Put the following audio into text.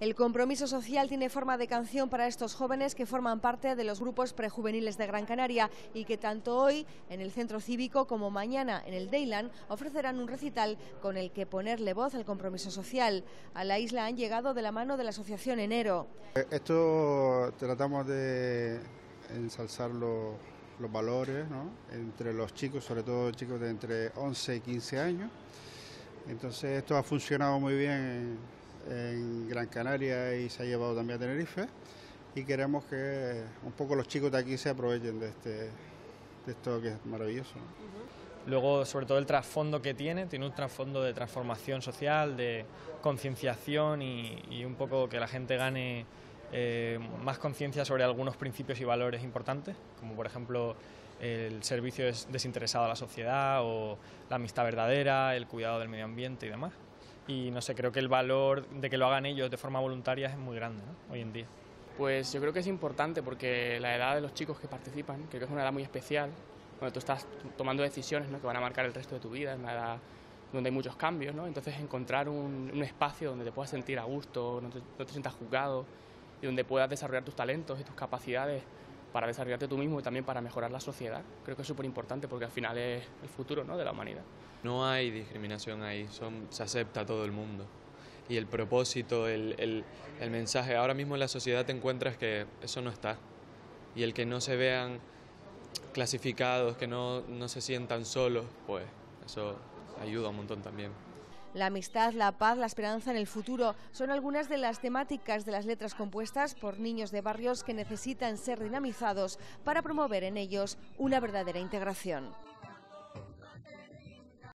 El compromiso social tiene forma de canción para estos jóvenes que forman parte de los grupos prejuveniles de Gran Canaria y que tanto hoy en el centro cívico como mañana en el Dayland ofrecerán un recital con el que ponerle voz al compromiso social. A la isla han llegado de la mano de la asociación Enero. Eh, esto tratamos de ensalzar los, los valores entre los chicos, sobre todo chicos de entre 11 y 15 años. Entonces esto ha funcionado muy bien en Gran Canaria y se ha llevado también a Tenerife. Y queremos que un poco los chicos de aquí se aprovechen de, este, de esto que es maravilloso. Luego, sobre todo el trasfondo que tiene, tiene un trasfondo de transformación social, de concienciación y, un poco que la gente gane eh, más conciencia sobre algunos principios y valores importantes, como por ejemplo el servicio desinteresado a la sociedad o la amistad verdadera, el cuidado del medio ambiente y demás y no sé, creo que el valor de que lo hagan ellos de forma voluntaria es muy grande hoy en día. Pues yo creo que es importante porque la edad de los chicos que participan, creo que es una edad muy especial, cuando tú estás tomando decisiones ¿no? que van a marcar el resto de tu vida, es una edad donde hay muchos cambios, ¿no? entonces encontrar un, espacio donde te puedas sentir a gusto, no te, no te sientas juzgado y donde puedas desarrollar tus talentos y tus capacidades para desarrollarte tú mismo y también para mejorar la sociedad. Creo que es súper importante porque al final es el futuro ¿no? de la humanidad. No hay discriminación ahí, son, se acepta a todo el mundo. Y el propósito, el, el, el mensaje, ahora mismo en la sociedad te encuentras que eso no está. Y el que no se vean clasificados, que no, no se sientan solos, pues eso ayuda un montón también. La amistad, la paz, la esperanza en el futuro son algunas de las temáticas de las letras compuestas por niños de barrios que necesitan ser dinamizados para promover en ellos una verdadera integración.